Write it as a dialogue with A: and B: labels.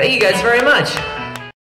A: Thank you guys very much.